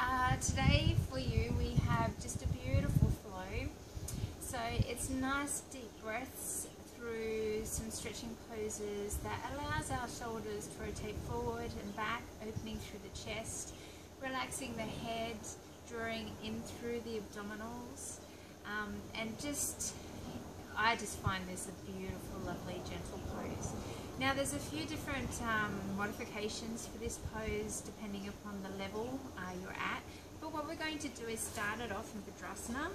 Uh, today for you we have just a beautiful flow. So it's nice deep breaths through some stretching poses that allows our shoulders to rotate forward and back, opening through the chest, relaxing the head, drawing in through the abdominals, um, and just, I just find this a beautiful, lovely, gentle pose. Now there's a few different um, modifications for this pose depending upon the level uh, you're at. But what we're going to do is start it off in Vajrasana.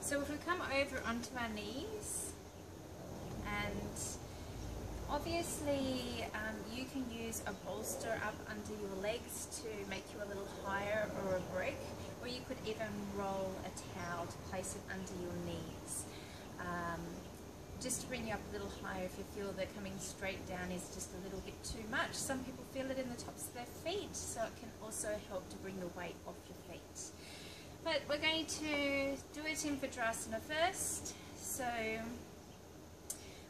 So if we come over onto our knees and obviously um, you can use a bolster up under your legs to make you a little higher or a brick or you could even roll a towel to place it under your knees. Um, just to bring you up a little higher if you feel that coming straight down is just a little bit too much. Some people feel it in the tops of their feet, so it can also help to bring the weight off your feet. But we're going to do it in Vajrasana first. So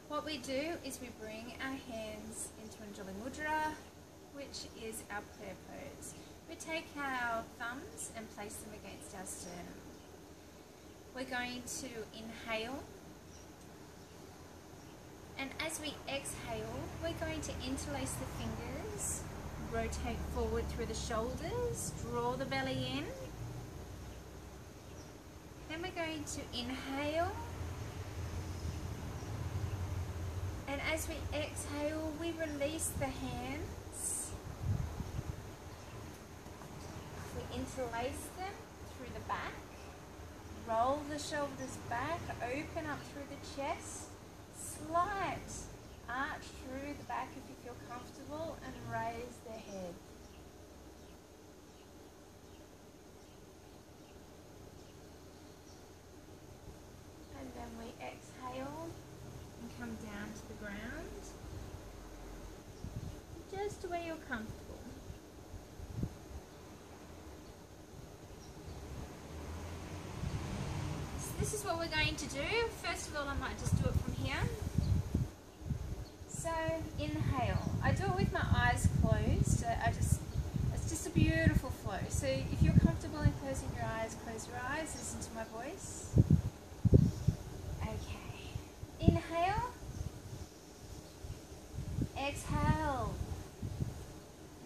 what we do is we bring our hands into Anjali Mudra, which is our prayer pose. We take our thumbs and place them against our sternum. We're going to inhale and as we exhale, we're going to interlace the fingers, rotate forward through the shoulders, draw the belly in. Then we're going to inhale. And as we exhale, we release the hands. We interlace them through the back. Roll the shoulders back, open up through the chest slight arch through the back if you feel comfortable and raise the head. And then we exhale and come down to the ground. Just where you're comfortable. this is what we're going to do. First of all, I might just do it from here. So inhale. I do it with my eyes closed. I just, it's just a beautiful flow. So if you're comfortable in closing your eyes, close your eyes. Listen to my voice. Okay. Inhale. Exhale.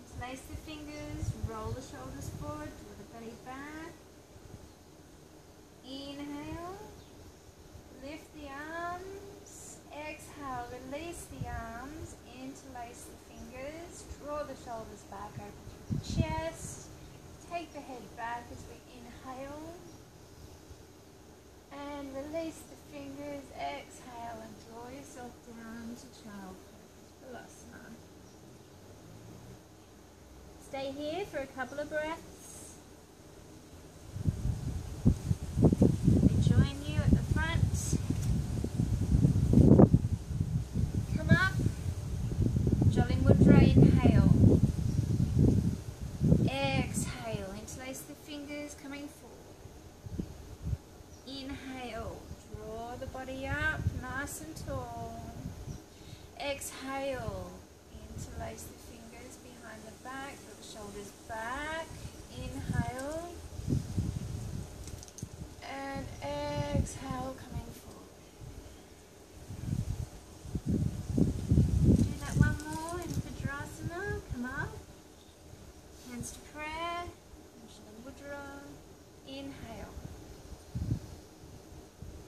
Interlace the fingers. Roll the shoulders forward. Draw the belly back. Inhale, lift the arms, exhale, release the arms, interlace the fingers, draw the shoulders back over the chest, take the head back as we inhale, and release the fingers, exhale and draw yourself down to child pose, Stay here for a couple of breaths. Exhale. Interlace the fingers behind the back, put the shoulders back. Inhale. And exhale, coming forward. Do that one more in Vajrasana. Come up. Hands to prayer. Mudra. Inhale.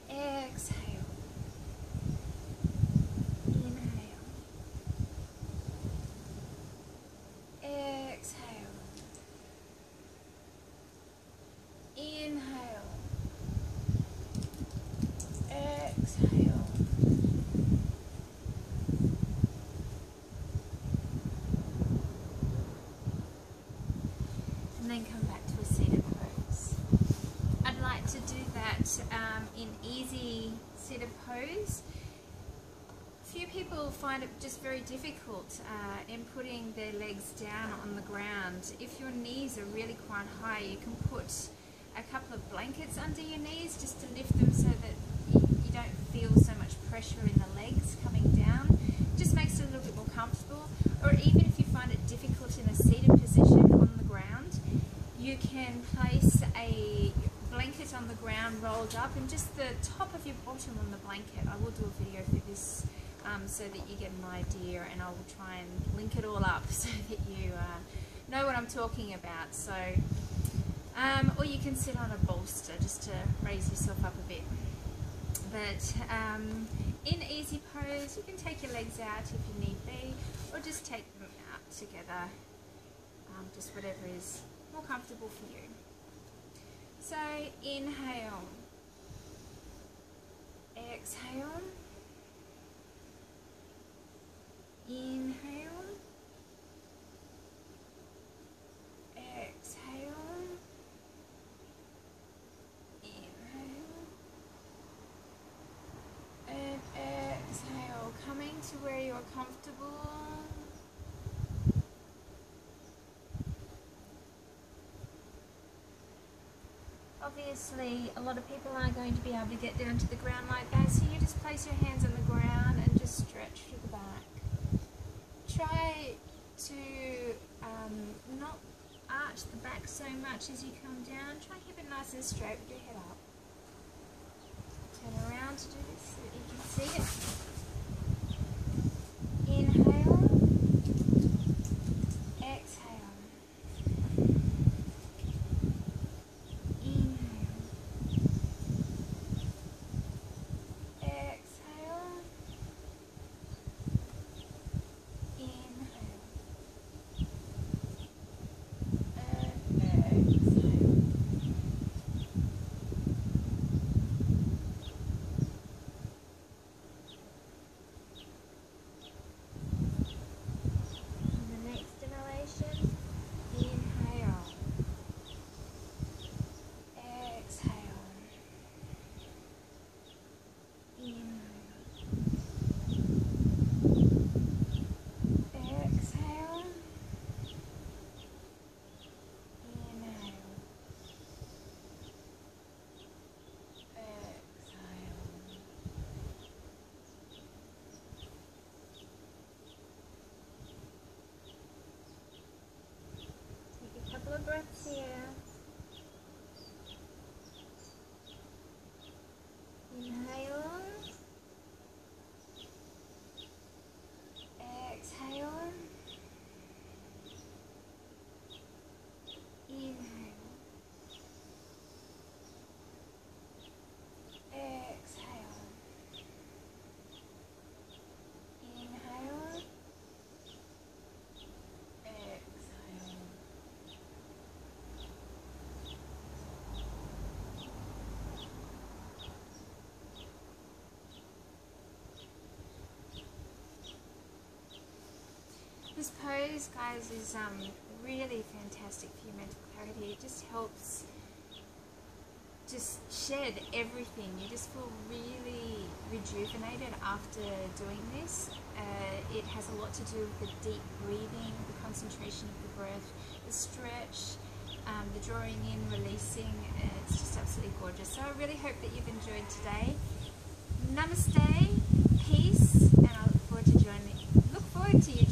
Exhale. And then come back to a seated pose. I'd like to do that um, in easy seated pose. Few people find it just very difficult uh, in putting their legs down on the ground. If your knees are really quite high, you can put a couple of blankets under your knees just to lift them so that you don't feel so much pressure in the legs coming down. Just makes it a little bit more comfortable. Or even if you find it difficult in a seated position on the ground, you can place a blanket on the ground rolled up and just the top of your bottom on the blanket. I will do a video for this um, so that you get an idea and I will try and link it all up so that you uh, know what I'm talking about. So, um, or you can sit on a bolster just to raise yourself up a bit. But um, in easy pose, you can take your legs out if you need be, or just take them out together, um, just whatever is more comfortable for you. So inhale, exhale, inhale, exhale, inhale, and exhale, coming to comfortable. Obviously, a lot of people aren't going to be able to get down to the ground like that, so you just place your hands on the ground and just stretch through the back. Try to um, not arch the back so much as you come down. Try and keep it nice and straight with your head up. Turn around to do this so that you can see it. Inhale. Exhale. Inhale. Exhale. Inhale. And exhale. And the next inhalation, inhale. Exhale. Inhale. Exhale. Inhale. Exhale. Breaths here. Inhale. Exhale. Inhale. Exhale. Inhale. Exhale. This pose, guys, is um, really fantastic for your mental clarity. It just helps just shed everything. You just feel really rejuvenated after doing this. Uh, it has a lot to do with the deep breathing, the concentration of the breath, the stretch, um, the drawing in, releasing. It's just absolutely gorgeous. So I really hope that you've enjoyed today. Namaste, peace, and I look forward to joining. Look forward to you